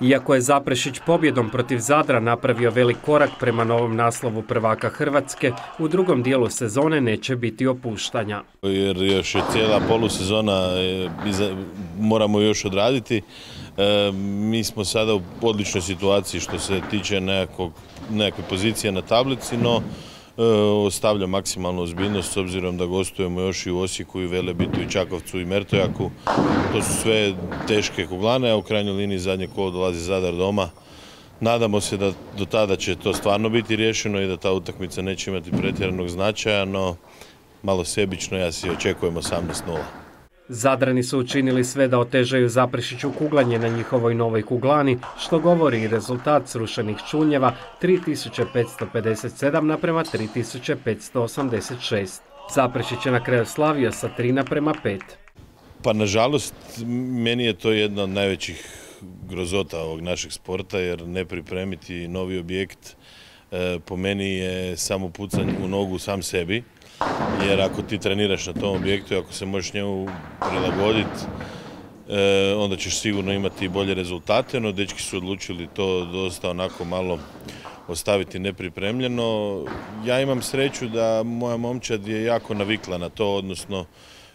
Iako je Zaprešić pobjedom protiv Zadra napravio velik korak prema novom naslovu prvaka Hrvatske, u drugom dijelu sezone neće biti opuštanja. Jer još je cijela polusezona, e, moramo još odraditi. E, mi smo sada u odličnoj situaciji što se tiče nekakve pozicije na tablici, no ostavlja maksimalnu ozbiljnost s obzirom da gostujemo još i u Osijeku i Velebitu i Čakovcu i Mertojaku. To su sve teške kuglane, a u krajnjoj liniji zadnje kolo dolazi Zadar doma. Nadamo se da do tada će to stvarno biti riješeno i da ta utakmica neće imati pretjeranog značaja, no malo sebično ja si očekujem 18-0. Zadrani su učinili sve da otežaju Zaprešiću kuglanje na njihovoj novoj kuglani, što govori i rezultat srušenih čunjeva 3557 naprema 3586. Zaprešić je na kraju slavio sa 3 naprema 5. Pa nažalost, meni je to jedna od najvećih grozota ovog našeg sporta, jer ne pripremiti novi objekt e, po meni je samo pucanje u nogu sam sebi jer ako ti treniraš na tom objektu i ako se možeš njemu prilagoditi, e, onda ćeš sigurno imati bolje rezultate, no dečki su odlučili to dosta onako malo ostaviti nepripremljeno. Ja imam sreću da moja momčad je jako navikla na to, odnosno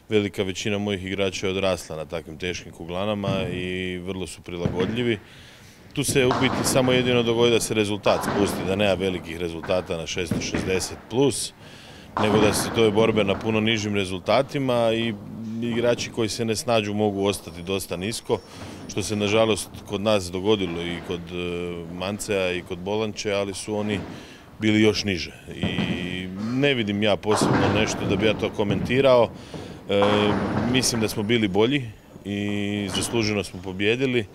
velika većina mojih igrača je odrasla na takvim teškim kuglanama i vrlo su prilagodljivi. Tu se u biti samo jedino dogodi da se rezultat spusti, da nema velikih rezultata na 660+, plus, nego da se to je borbe na puno nižim rezultatima i igrači koji se ne snađu mogu ostati dosta nisko, što se nažalost kod nas dogodilo i kod e, Mancea i kod Bolanče, ali su oni bili još niže. I ne vidim ja posebno nešto da bi ja to komentirao. E, mislim da smo bili bolji i zasluženo smo pobjedili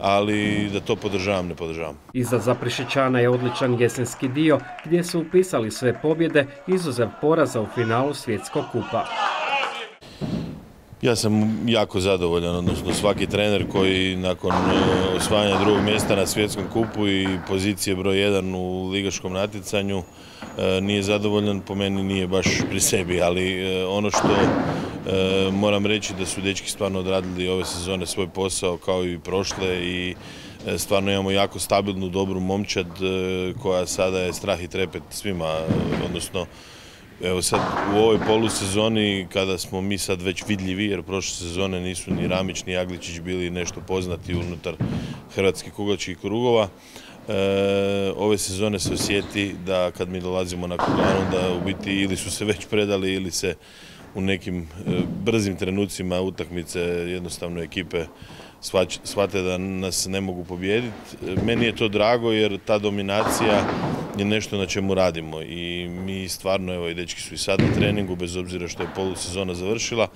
ali da to podržavam, ne podržavam. Iza Zaprišićana je odličan jesenski dio gdje su upisali sve pobjede izuzev poraza u finalu svjetskog kupa. Ja sam jako zadovoljan, odnosno svaki trener koji nakon e, osvajanja drugog mjesta na svjetskom kupu i pozicije broj 1 u ligaškom natjecanju e, nije zadovoljan, po meni nije baš pri sebi, ali e, ono što moram reći da su dečki stvarno odradili ove sezone svoj posao kao i prošle i stvarno imamo jako stabilnu, dobru momčad koja sada je strah i trepet svima, odnosno Evo sad u ovoj polusezoni kada smo mi sad već vidljivi jer prošle sezone nisu ni Ramić ni Jagličić bili nešto poznati unutar hrvatskih kugačkih krugova. E, ove sezone se osjeti da kad mi dolazimo na kuglanu da u biti ili su se već predali ili se u nekim e, brzim trenucima utakmice jednostavno ekipe shvate da nas ne mogu pobijediti. Meni je to drago jer ta dominacija je nešto na čemu radimo i mi stvarno, evo i dečki su i sad na treningu bez obzira što je polusezona završila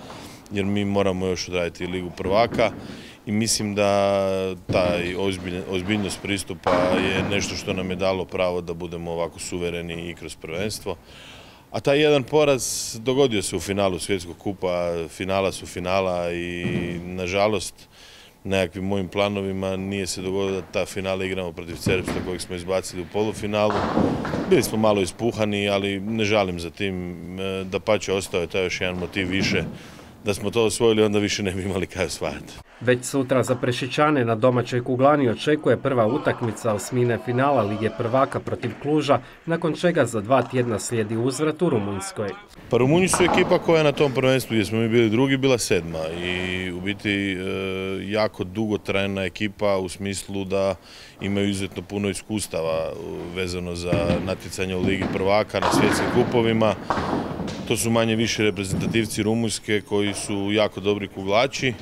jer mi moramo još odraditi ligu prvaka i mislim da taj ozbiljnost pristupa je nešto što nam je dalo pravo da budemo ovako suvereni i kroz prvenstvo. A taj jedan poraz dogodio se u finalu svjetskog kupa, finala su finala i nažalost nekakvim mojim planovima nije se dogodilo da ta finala igramo protiv Cerpsta kojeg smo izbacili u polufinalu. Bili smo malo ispuhani, ali ne žalim za tim. E, da pače ostao je taj još jedan motiv više. Da smo to osvojili, onda više ne bi imali kaj osvajati. Već sutra za Prešićane na domaćoj kuglani očekuje prva utakmica osmine finala Lige prvaka protiv Kluža, nakon čega za dva tjedna slijedi uzvrat u Rumunjskoj. Pa Rumunji su ekipa koja je na tom prvenstvu gdje smo mi bili drugi bila sedma i u biti e, jako dugotrajna ekipa u smislu da imaju izuzetno puno iskustava vezano za natjecanje u Ligi prvaka na svjetskim kupovima. To su manje više reprezentativci Rumunjske koji su jako dobri kuglači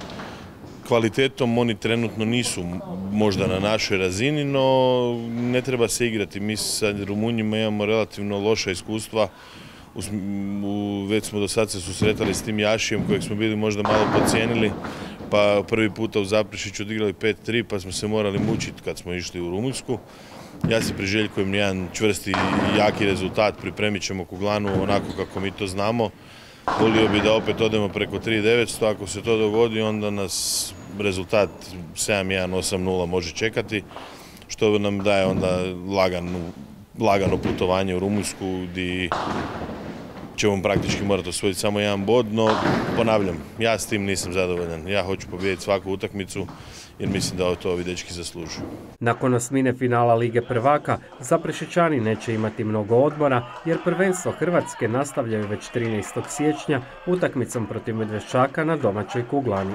kvalitetom oni trenutno nisu možda na našoj razini, no ne treba se igrati. Mi sa Rumunjima imamo relativno loša iskustva. U, već smo do sad se susretali s tim Jašijem kojeg smo bili možda malo pocijenili, pa prvi puta u Zaprišiću odigrali 5-3 pa smo se morali mučiti kad smo išli u Rumunjsku. Ja se priželjkujem jedan čvrsti i jaki rezultat, pripremit ćemo kuglanu onako kako mi to znamo. Volio bi da opet odemo preko 3900, ako se to dogodi onda nas rezultat 7-1-8-0 može čekati, što nam daje onda lagano, lagano putovanje u Rumunjsku gdje ćemo praktički morati osvojiti samo jedan bod, no ponavljam, ja s tim nisam zadovoljan. Ja hoću pobijediti svaku utakmicu jer mislim da to ovi dečki zaslužuju. Nakon osmine finala Lige prvaka, Zaprešićani neće imati mnogo odmora jer prvenstvo Hrvatske nastavljaju već 13. siječnja utakmicom protiv Medveščaka na domaćoj kuglani.